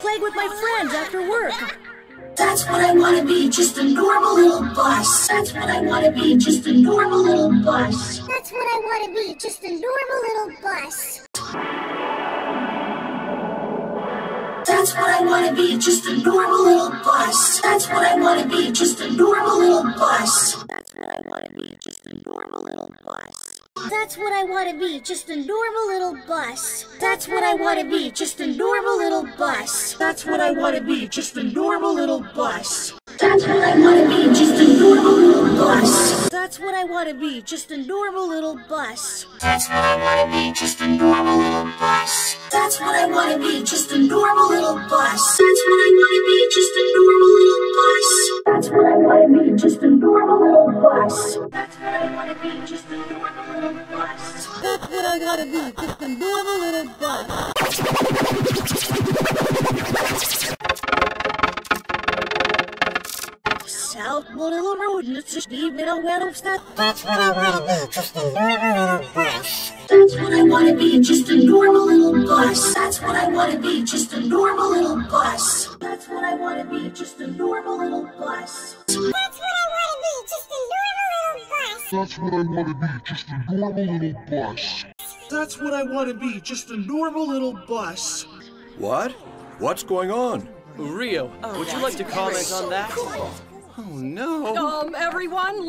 Playing with my friends after work. That's what I want to be, just a normal little bus. That's what I want to be, just a normal little bus. That's what I want to be, just a normal little bus. That's what I want to be, just a normal little bus. That's what I want to be, just a normal little bus. That's what I want to be, just a normal little bus. That's what I want to be, just a normal little bus. That's what I want to be, just a normal little bus. That's what I want to be, just a normal little bus. That's what I want to be, just a normal little bus. That's what I want to be, just a normal little bus. That's what I want to be, just a normal little bus. That's what I want to be, just a normal little bus. That's what I want to be, just a normal little bus. That's what I want to be, just a normal little bus. That's what I want to be. That's what I gotta be, just a normal little bus. South Little Road, it's just even a well step. That's what I want to be, just a normal little bus. That's what I want to be, just a normal little bus. That's what I want to be, just a normal little bus. That's what I want to be, just a normal little bus. That's what I want to be, just a normal little bus. That's what I want to be, just a normal little bus. That's what I want to be, just a normal little bus. What? What's going on? Rio, would you like to comment on that? Oh no. Um, everyone,